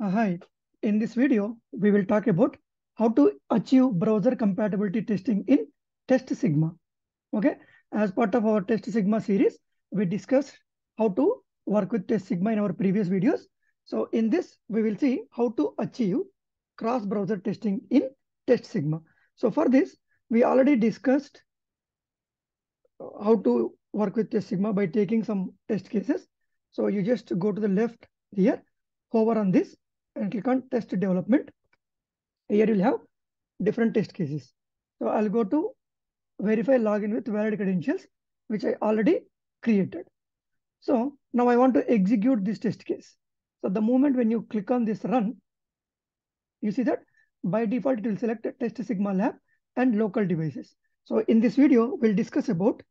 Uh, hi, in this video, we will talk about how to achieve browser compatibility testing in Test Sigma. Okay, as part of our Test Sigma series, we discussed how to work with Test Sigma in our previous videos. So in this, we will see how to achieve cross-browser testing in Test Sigma. So for this, we already discussed how to work with Test Sigma by taking some test cases. So you just go to the left here, hover on this and click on test development. Here you'll have different test cases. So I'll go to verify login with valid credentials, which I already created. So now I want to execute this test case. So the moment when you click on this run, you see that by default it will select test sigma lab and local devices. So in this video, we'll discuss about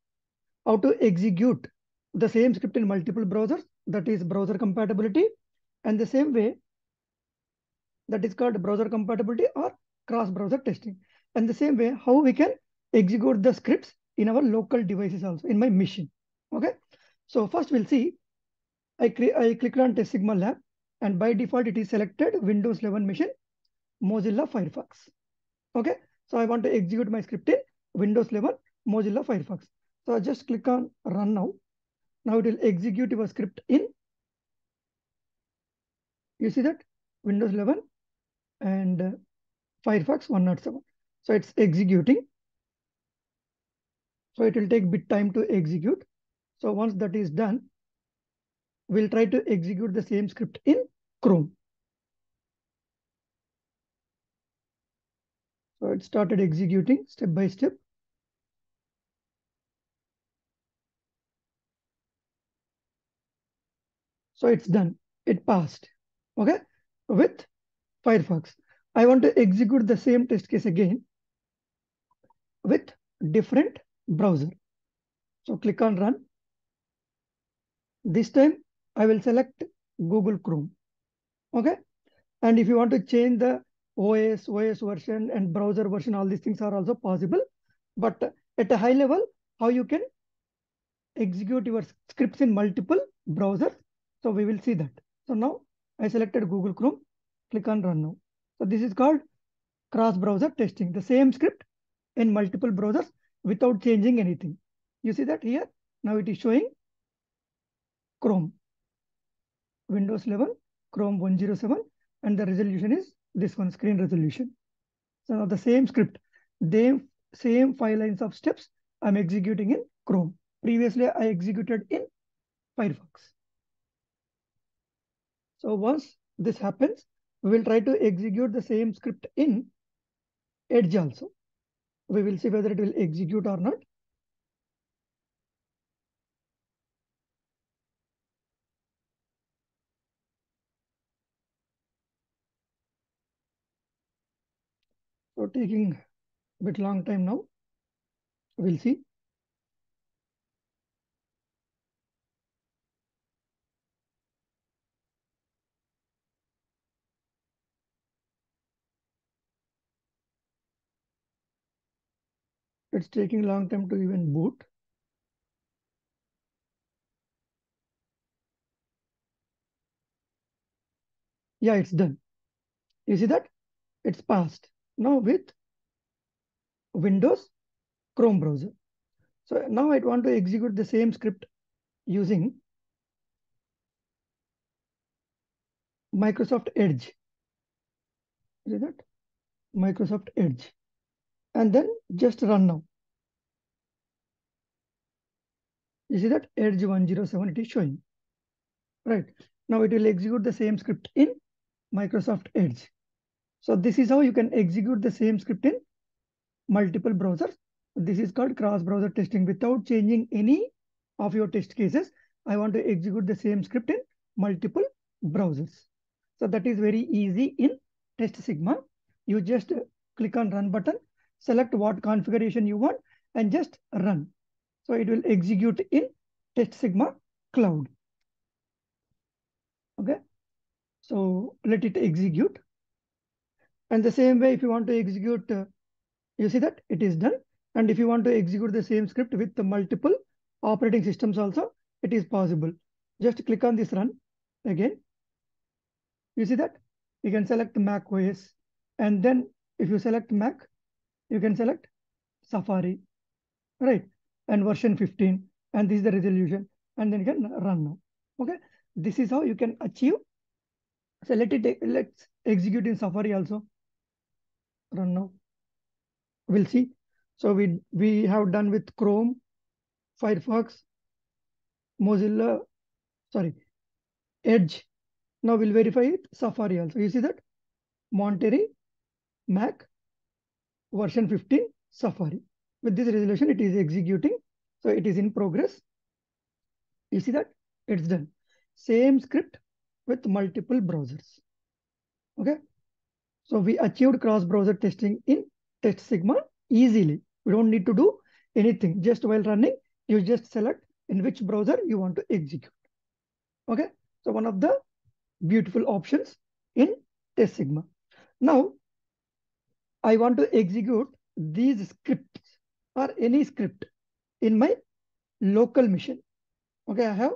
how to execute the same script in multiple browsers, that is browser compatibility. And the same way, that is called browser compatibility or cross-browser testing. And the same way, how we can execute the scripts in our local devices also, in my machine. Okay. So first we'll see, I, I clicked on Test Sigma Lab and by default it is selected Windows 11 machine, Mozilla Firefox. Okay. So I want to execute my script in Windows 11, Mozilla Firefox. So I just click on run now. Now it will execute your script in, you see that Windows 11 and Firefox 107. So it's executing. So it will take bit time to execute. So once that is done, we'll try to execute the same script in Chrome. So it started executing step by step. So it's done. It passed. Okay. With Firefox. I want to execute the same test case again with different browser. So click on run. This time I will select Google Chrome. Okay. And if you want to change the OS, OS version and browser version, all these things are also possible. But at a high level, how you can execute your scripts in multiple browsers. So we will see that. So now I selected Google Chrome, click on run now. So this is called cross-browser testing, the same script in multiple browsers without changing anything. You see that here? Now it is showing Chrome, Windows 11, Chrome 107, and the resolution is this one, screen resolution. So now the same script, the same five lines of steps I'm executing in Chrome. Previously, I executed in Firefox. So once this happens, we will try to execute the same script in Edge also. We will see whether it will execute or not. So taking a bit long time now. We'll see. It's taking long time to even boot. Yeah, it's done. You see that? It's passed. Now with Windows Chrome browser. So now I want to execute the same script using Microsoft Edge. See that? Microsoft Edge. And then just run now. You see that Edge 107 it is showing. Right. Now it will execute the same script in Microsoft Edge. So this is how you can execute the same script in multiple browsers. This is called cross-browser testing without changing any of your test cases. I want to execute the same script in multiple browsers. So that is very easy in Test Sigma. You just click on run button, select what configuration you want and just run. So it will execute in Test Sigma Cloud. Okay. So let it execute. And the same way, if you want to execute, uh, you see that it is done. And if you want to execute the same script with the multiple operating systems also, it is possible. Just click on this run again. You see that you can select Mac OS. And then if you select Mac, you can select Safari, right? And version 15. And this is the resolution. And then you can run now. Okay. This is how you can achieve. So let it, let's execute in Safari also. Run now. We'll see. So we, we have done with Chrome, Firefox, Mozilla, sorry, Edge. Now we'll verify it, Safari also. You see that? Monterey, Mac, version 15, Safari. With this resolution, it is executing. So it is in progress. You see that? It's done. Same script with multiple browsers. Okay. So we achieved cross-browser testing in Test Sigma easily. We don't need to do anything. Just while running, you just select in which browser you want to execute. Okay. So one of the beautiful options in Test Sigma. Now, I want to execute these scripts or any script in my local machine. Okay, I have,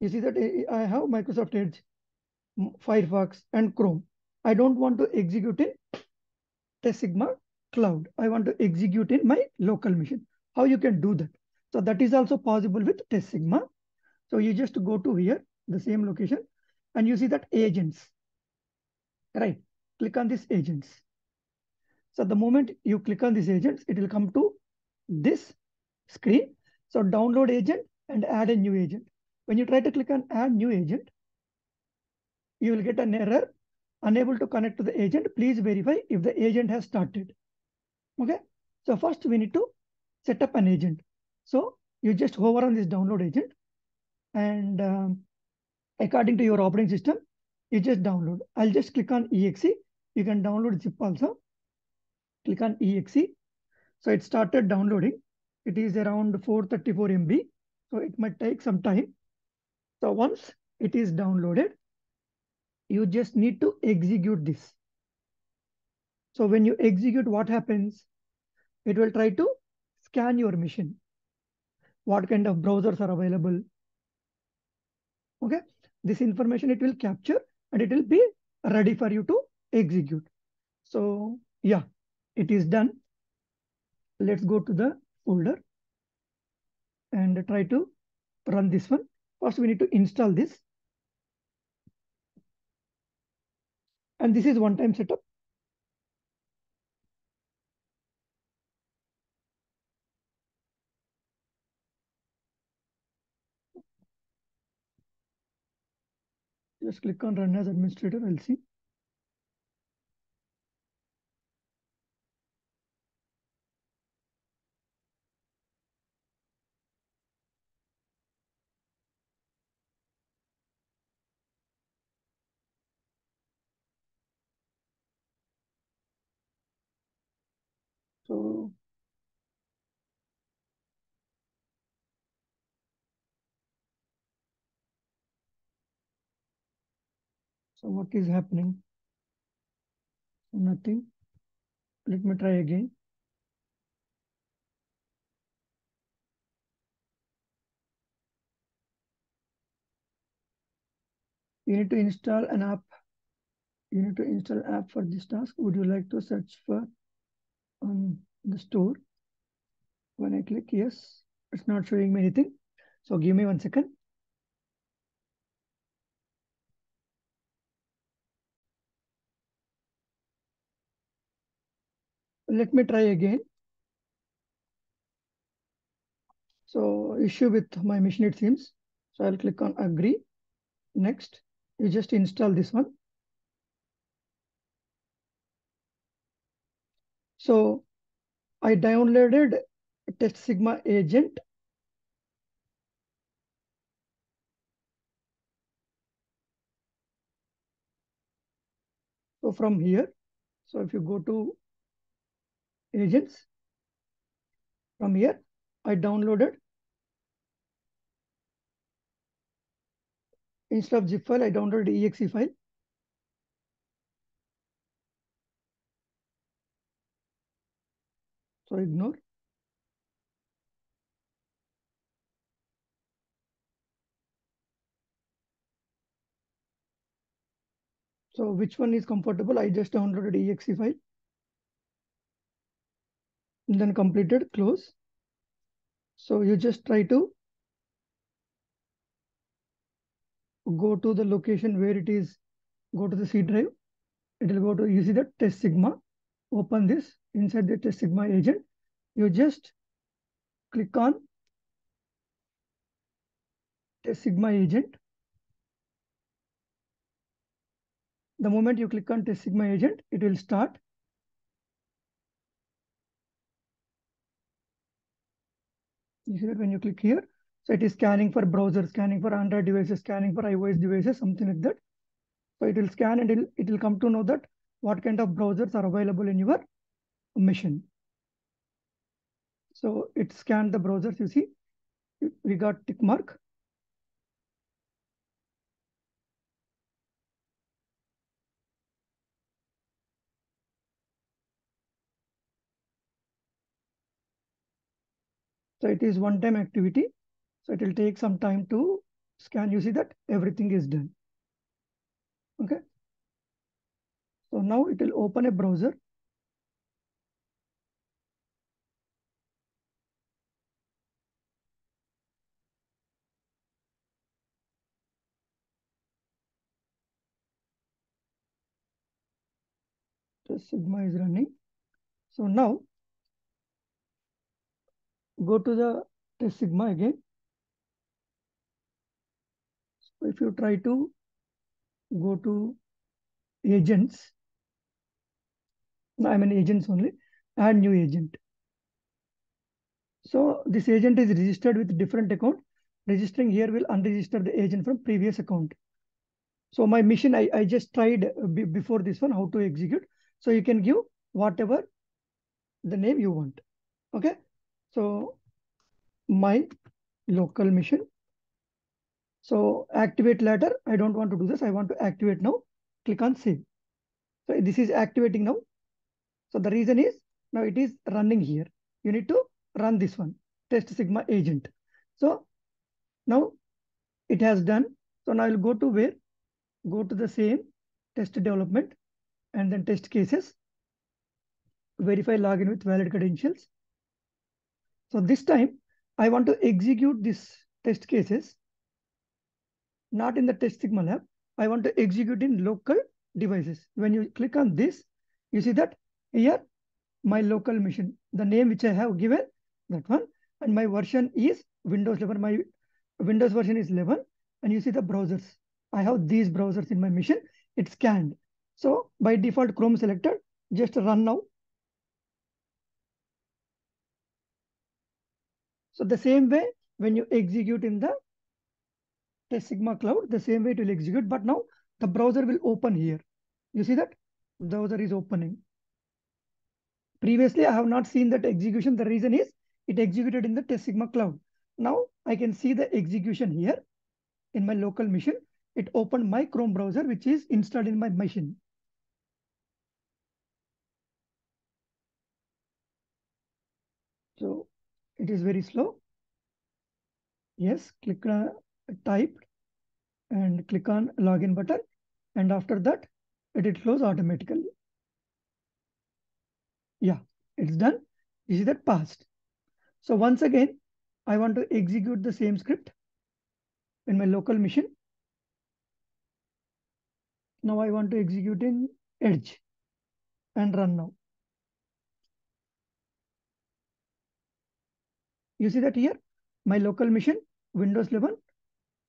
you see that I have Microsoft Edge, Firefox, and Chrome. I don't want to execute in Test Sigma cloud. I want to execute in my local machine. How you can do that? So that is also possible with Test Sigma. So you just go to here, the same location, and you see that agents, right? Click on this agents. So the moment you click on these agents, it will come to this screen. So download agent and add a new agent. When you try to click on add new agent, you will get an error, unable to connect to the agent. Please verify if the agent has started. Okay. So first we need to set up an agent. So you just hover on this download agent and um, according to your operating system, you just download. I'll just click on exe. You can download zip also. Click on exe. So it started downloading. It is around 434 MB. So it might take some time. So once it is downloaded, you just need to execute this. So when you execute, what happens? It will try to scan your machine. What kind of browsers are available? Okay. This information it will capture and it will be ready for you to execute. So yeah, it is done. Let's go to the folder and try to run this one. First, we need to install this. And this is one-time setup. Just click on run as administrator, I'll see. So So what is happening? Nothing. Let me try again. You need to install an app. You need to install app for this task. Would you like to search for on the store? When I click yes, it's not showing me anything. So give me one second. Let me try again. So issue with my machine, it seems. So I'll click on agree. Next, you just install this one. So I downloaded Test Sigma agent. So from here, so if you go to agents, from here, I downloaded instead of zip file, I downloaded exe file. Ignore. So which one is comfortable? I just downloaded exe file. And then completed, close. So you just try to go to the location where it is, go to the C drive. It will go to, you see the test sigma, open this inside the test sigma agent. You just click on test sigma agent. The moment you click on test sigma agent, it will start. You see that when you click here, so it is scanning for browser, scanning for Android devices, scanning for iOS devices, something like that. So it will scan and it will, it will come to know that what kind of browsers are available in your machine. So it scanned the browsers, you see, we got tick mark. So it is one-time activity. So it will take some time to scan. You see that everything is done. Okay. So now it will open a browser. Sigma is running. So now go to the test sigma again. So if you try to go to agents, I mean agents only, add new agent. So this agent is registered with different account. Registering here will unregister the agent from previous account. So my mission, I, I just tried before this one, how to execute. So you can give whatever the name you want. Okay. So my local mission. So activate later. I don't want to do this. I want to activate now. Click on save. So this is activating now. So the reason is now it is running here. You need to run this one, test sigma agent. So now it has done. So now I'll go to where? Go to the same test development and then test cases. Verify login with valid credentials. So this time I want to execute this test cases, not in the test sigma lab. I want to execute in local devices. When you click on this, you see that here, my local machine, the name which I have given, that one, and my version is Windows 11. My Windows version is 11, and you see the browsers. I have these browsers in my machine. It's scanned. So by default, Chrome selected. Just run now. So the same way, when you execute in the test sigma cloud, the same way it will execute, but now the browser will open here. You see that? The browser is opening. Previously, I have not seen that execution. The reason is it executed in the test sigma cloud. Now I can see the execution here in my local machine. It opened my Chrome browser, which is installed in my machine. So it is very slow. Yes, click on type and click on login button. And after that, it will close automatically. Yeah, it's done. You see that passed. So once again, I want to execute the same script in my local machine. Now I want to execute in Edge and run now. You see that here, my local machine, Windows 11,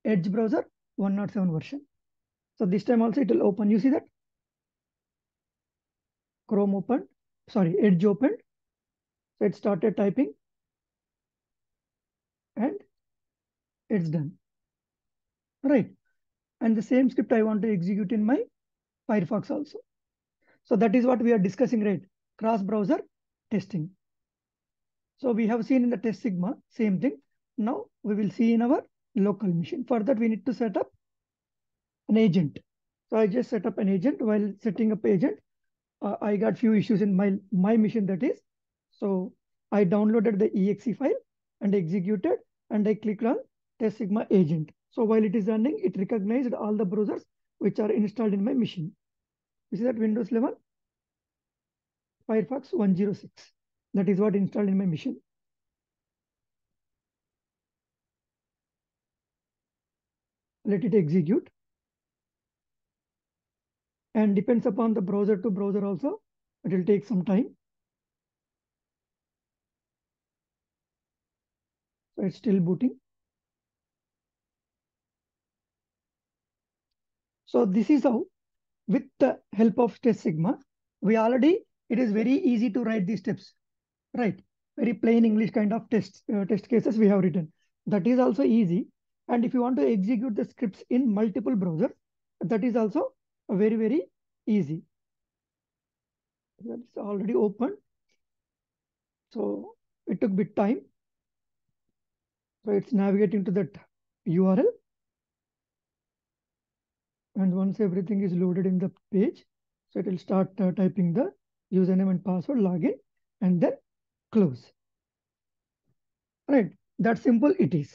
Edge browser, 107 version. So this time also it will open. You see that? Chrome opened, sorry, Edge opened. So it started typing and it's done. Right. And the same script I want to execute in my Firefox also. So that is what we are discussing, right? Cross-browser testing. So we have seen in the test sigma, same thing. Now we will see in our local machine. For that, we need to set up an agent. So I just set up an agent while setting up agent. Uh, I got few issues in my, my machine that is. So I downloaded the exe file and executed and I clicked on test sigma agent. So while it is running, it recognized all the browsers which are installed in my machine. This is at Windows 11, Firefox 106. That is what installed in my machine. Let it execute. And depends upon the browser to browser also. It will take some time. So it's still booting. So this is how, with the help of test sigma, we already, it is very easy to write these steps, right? Very plain English kind of test, uh, test cases we have written. That is also easy. And if you want to execute the scripts in multiple browsers, that is also very, very easy. That's already open. So it took bit time. So it's navigating to that URL. And once everything is loaded in the page, so it will start uh, typing the username and password, login, and then close. Right, that simple it is.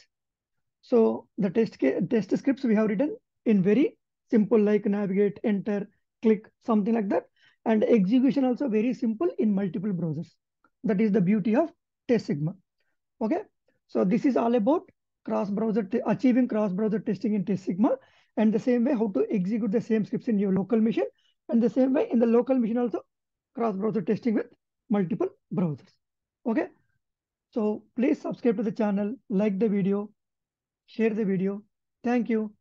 So the test, test scripts we have written in very simple like navigate, enter, click, something like that. And execution also very simple in multiple browsers. That is the beauty of Test Sigma. Okay, so this is all about cross-browser achieving cross-browser testing in Test Sigma. And the same way how to execute the same scripts in your local machine. And the same way in the local machine also cross-browser testing with multiple browsers. Okay, so please subscribe to the channel, like the video, share the video. Thank you.